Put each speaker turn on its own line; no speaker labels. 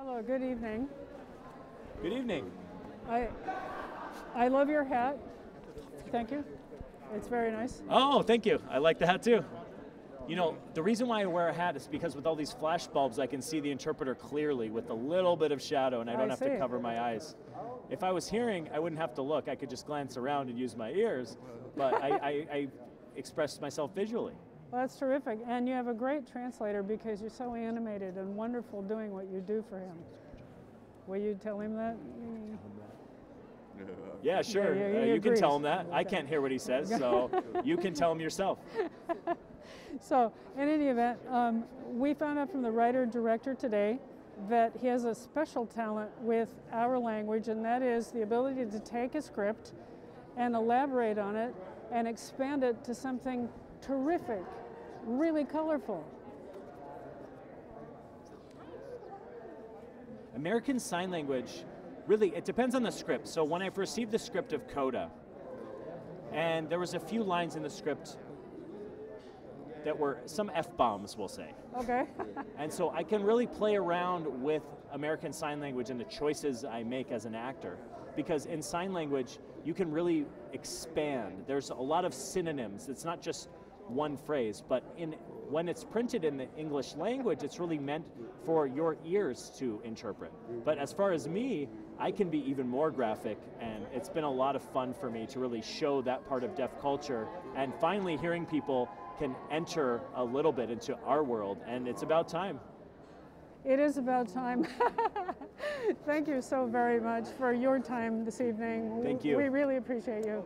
Hello, good evening.
Good evening.
I, I love your hat. Thank you. It's very nice.
Oh, thank you. I like the hat too. You know, the reason why I wear a hat is because with all these flash bulbs, I can see the interpreter clearly with a little bit of shadow and I don't
I
have
see.
to cover my eyes. If I was hearing, I wouldn't have to look. I could just glance around and use my ears, but I, I, I express myself visually.
Well, that's terrific. And you have a great translator because you're so animated and wonderful doing what you do for him. Will you tell him that?
Yeah, sure.
yeah,
Uh,
he
you can tell him that. I can't hear what he says, so you can tell him yourself.
So, in any event, um, we found out from the writer director today that he has a special talent with our language, and that is the ability to take a script and elaborate on it and expand it to something terrific, really colorful.
American Sign Language, really, it depends on the script. So when I received the script of Coda, and there was a few lines in the script that were some F-bombs, we'll say.
Okay.
And so I can really play around with American Sign Language and the choices I make as an actor. Because in sign language, you can really expand. There's a lot of synonyms. It's not just one phrase, but in when it's printed in the English language, it's really meant for your ears to interpret. But as far as me, I can be even more graphic, and it's been a lot of fun for me to really show that part of deaf culture. And finally, hearing people can enter a little bit into our world, and it's about time.
It is about time. Thank you so very much for your time this evening.
Thank you.
We really appreciate you.